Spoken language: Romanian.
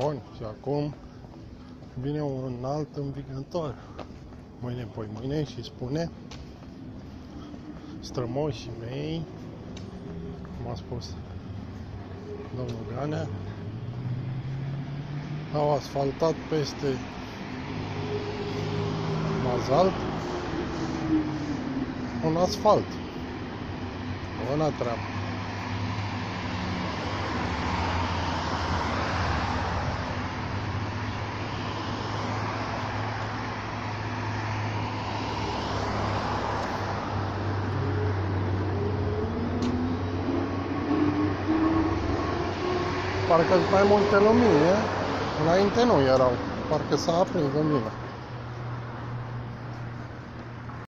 Bun, și acum vine un alt învigător. Mâine, poi mâine și spune strămoșii mei, cum a spus domnul Ganea, au asfaltat peste bazalt un asfalt. Bună treabă! Parcă mai multe e? Înainte nu erau. Parcă s-a aprins lumina.